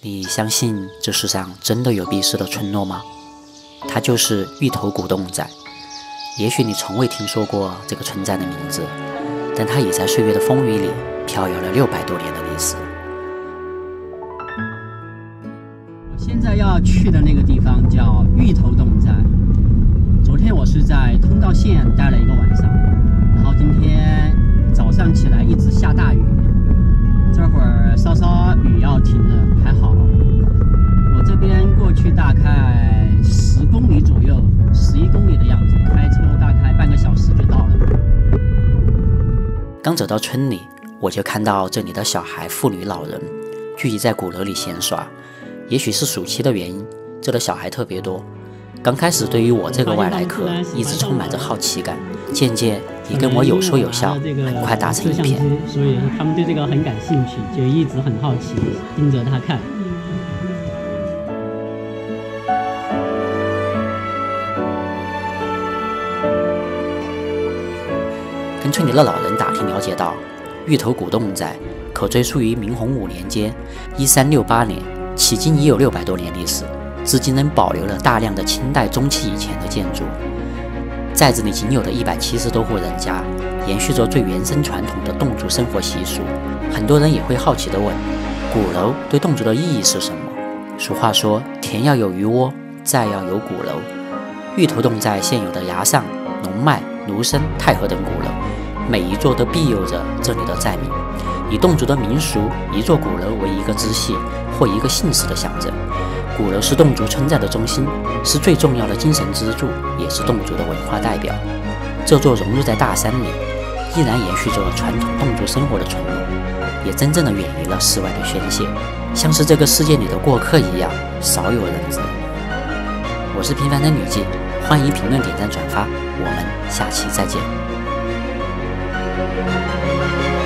你相信这世上真的有避世的村落吗？它就是芋头古洞寨。也许你从未听说过这个村寨的名字，但它已在岁月的风雨里飘摇了六百多年的历史。我现在要去的那个地方叫芋头洞寨。昨天我是在通道县待了一个晚上，然后今天早上起来一直下大雨。刚走到村里，我就看到这里的小孩、妇女、老人聚集在鼓楼里闲耍。也许是暑期的原因，这的小孩特别多。刚开始，对于我这个外来客，一直充满着好奇感。渐渐，也跟我有说有笑，很快打成一片。所以他们对这个很感兴趣，就一直很好奇，盯着他看。村里的老人打听了解到，芋头古洞寨可追溯于明洪武年间（一三六八年），迄今已有六百多年历史，至今仍保留了大量的清代中期以前的建筑。寨子里仅有的一百七十多户人家，延续着最原生传统的侗族生活习俗。很多人也会好奇地问：鼓楼对侗族的意义是什么？俗话说：“田要有鱼窝，寨要有鼓楼。”芋头洞寨现有的崖上、龙脉、芦笙、太和等鼓楼，每一座都庇佑着这里的寨民。以侗族的民俗，一座鼓楼为一个支系或一个姓氏的象征。鼓楼是侗族村寨的中心，是最重要的精神支柱，也是侗族的文化代表。这座融入在大山里，依然延续着传统侗族生活的传统，也真正的远离了世外的宣泄，像是这个世界里的过客一样，少有人知。我是平凡的女记，欢迎评论、点赞、转发，我们下期再见。Música